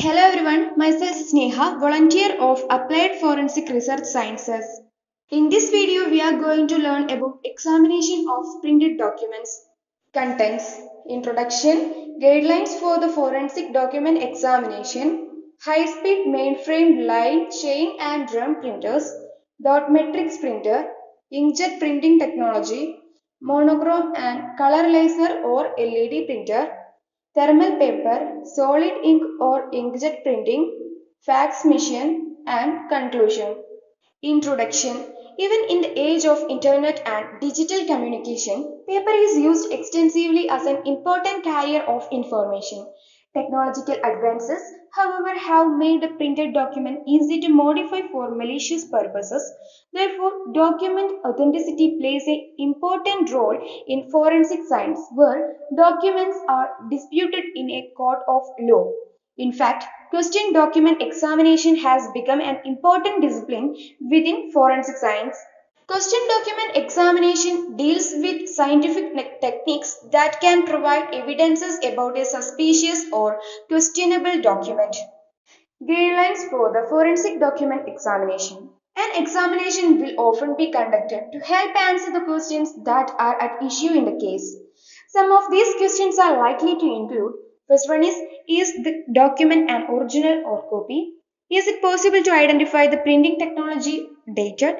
Hello everyone, myself is Sneha, volunteer of Applied Forensic Research Sciences. In this video, we are going to learn about examination of printed documents. Contents Introduction Guidelines for the forensic document examination High speed mainframe line, chain, and drum printers, dot matrix printer, inkjet printing technology, monochrome and color laser or LED printer, thermal paper, solid ink or inkjet printing, fax machine, and conclusion. Introduction Even in the age of internet and digital communication, paper is used extensively as an important carrier of information. Technological advances, however, have made the printed document easy to modify for malicious purposes. Therefore, document authenticity plays an important role in forensic science where documents are disputed in a court of law. In fact, question document examination has become an important discipline within forensic science. Question document examination deals with scientific techniques that can provide evidences about a suspicious or questionable document. Guidelines for the forensic document examination. An examination will often be conducted to help answer the questions that are at issue in the case. Some of these questions are likely to include First one is Is the document an original or copy? Is it possible to identify the printing technology dated?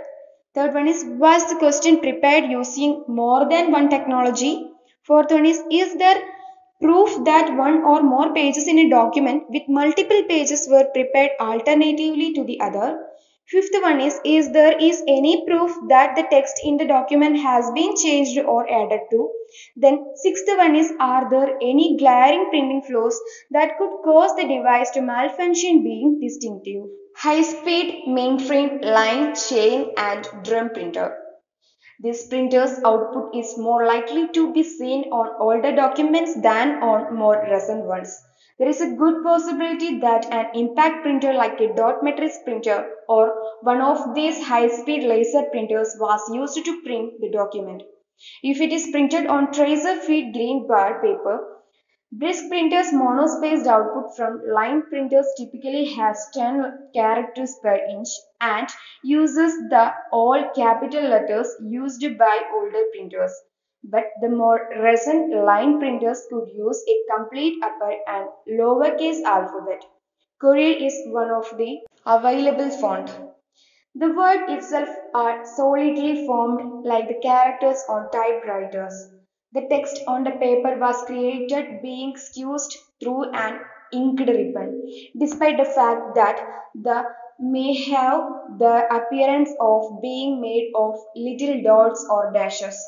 Third one is Was the question prepared using more than one technology? Fourth one is Is there proof that one or more pages in a document with multiple pages were prepared alternatively to the other? Fifth one is Is there is any proof that the text in the document has been changed or added to? Then sixth one is Are there any glaring printing flaws that could cause the device to malfunction being distinctive? High speed mainframe line, chain and drum printer. This printer's output is more likely to be seen on older documents than on more recent ones. There is a good possibility that an impact printer like a dot matrix printer or one of these high-speed laser printers was used to print the document. If it is printed on tractor feed green bar paper, Brisk printers monospaced output from line printers typically has 10 characters per inch and uses the all capital letters used by older printers. But the more recent line printers could use a complete upper and lowercase alphabet. Courier is one of the available font. The word itself are solidly formed like the characters on typewriters. The text on the paper was created being squeezed through an inked ribbon, despite the fact that the may have the appearance of being made of little dots or dashes.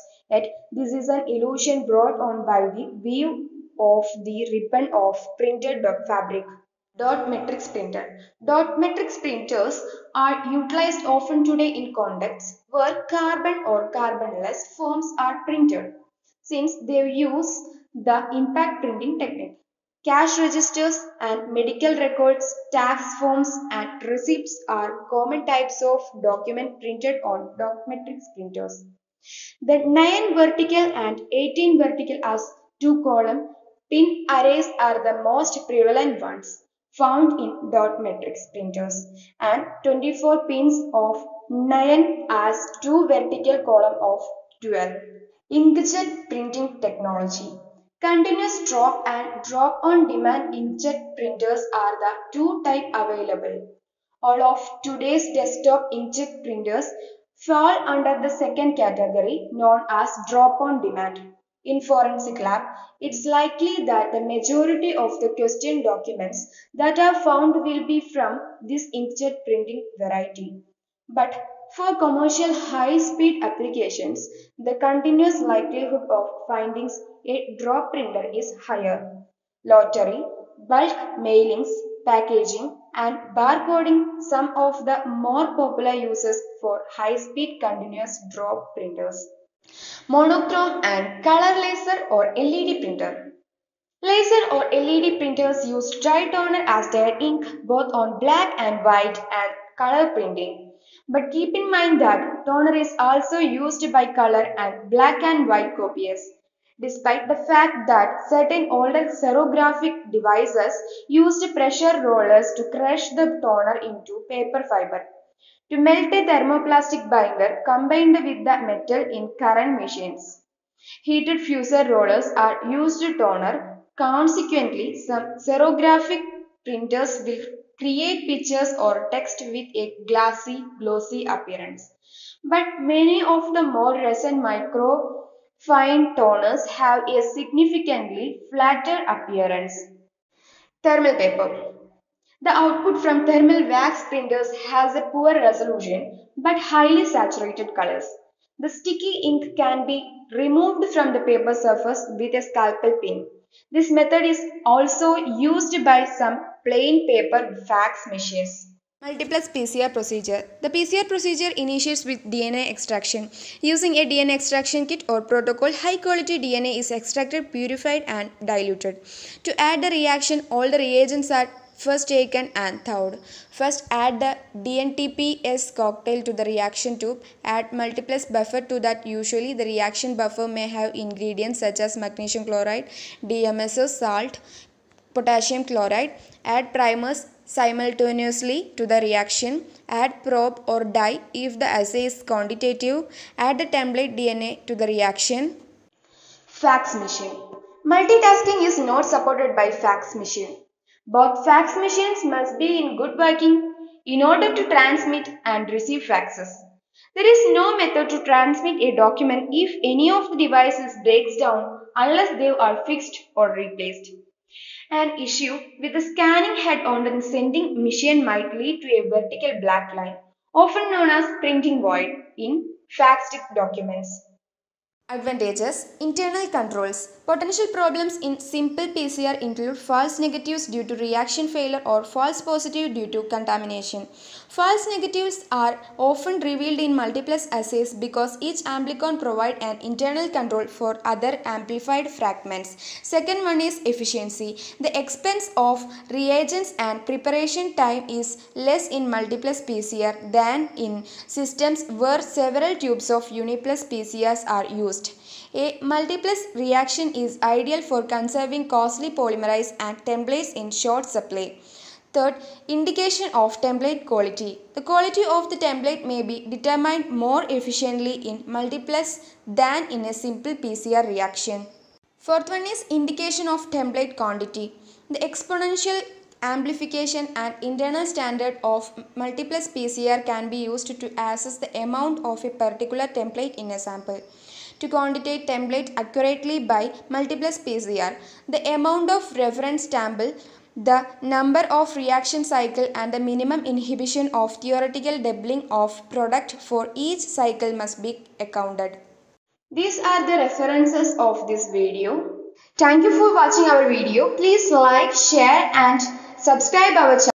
This is an illusion brought on by the weave of the ribbon of printed fabric. Dot matrix printer. Dot matrix printers are utilized often today in contexts where carbon or carbonless forms are printed since they use the impact printing technique. Cash registers and medical records, tax forms, and receipts are common types of document printed on dot matrix printers. The 9 vertical and 18 vertical as two column pin arrays are the most prevalent ones found in dot matrix printers and 24 pins of 9 as two vertical column of 12. Inkjet printing technology. Continuous drop and drop on demand inkjet printers are the two type available. All of today's desktop inkjet printers fall under the second category known as drop on demand. In forensic lab, it's likely that the majority of the question documents that are found will be from this inkjet printing variety. But for commercial high-speed applications, the continuous likelihood of finding a drop printer is higher. Lottery, bulk mailings, packaging, and barcoding some of the more popular uses for high-speed continuous drop printers. Monochrome and color laser or LED printer. Laser or LED printers use dry toner as their ink both on black and white and color printing. But keep in mind that toner is also used by color and black and white copiers. Despite the fact that certain older xerographic devices used pressure rollers to crush the toner into paper fiber. To melt a thermoplastic binder combined with the metal in current machines. Heated fuser rollers are used to toner. Consequently, some xerographic printers will create pictures or text with a glassy, glossy appearance. But many of the more recent microfine toners have a significantly flatter appearance. Thermal paper. The output from thermal wax printers has a poor resolution but highly saturated colors. The sticky ink can be removed from the paper surface with a scalpel pin. This method is also used by some plain paper fax machines. Multiplex PCR procedure. The PCR procedure initiates with DNA extraction. Using a DNA extraction kit or protocol, high quality DNA is extracted, purified, and diluted. To add the reaction, all the reagents are first taken and thawed. First, add the DNTPS cocktail to the reaction tube. Add multiplex buffer to that. Usually, the reaction buffer may have ingredients such as magnesium chloride, DMSO, salt, potassium chloride. Add primers simultaneously to the reaction. Add probe or dye if the assay is quantitative. Add the template DNA to the reaction. Fax machine. Multitasking is not supported by fax machine. Both fax machines must be in good working in order to transmit and receive faxes. There is no method to transmit a document if any of the devices breaks down unless they are fixed or replaced. An issue with the scanning head on the sending machine might lead to a vertical black line, often known as printing void, in faxed documents. Advantages Internal controls. Potential problems in simple PCR include false negatives due to reaction failure or false positive due to contamination. False negatives are often revealed in multiplex assays because each amplicon provide an internal control for other amplified fragments. Second one is efficiency. The expense of reagents and preparation time is less in multiplex PCR than in systems where several tubes of uniplex PCRs are used. A multiplex reaction is ideal for conserving costly polymerase and templates in short supply. Third, indication of template quality. The quality of the template may be determined more efficiently in multiplex than in a simple PCR reaction. Fourth one is indication of template quantity. The exponential amplification and internal standard of multiplex PCR can be used to assess the amount of a particular template in a sample to quantitate template accurately by multiplex PCR, the amount of reference sample, the number of reaction cycle and the minimum inhibition of theoretical doubling of product for each cycle must be accounted. These are the references of this video. Thank you for watching our video. Please like, share and subscribe our channel.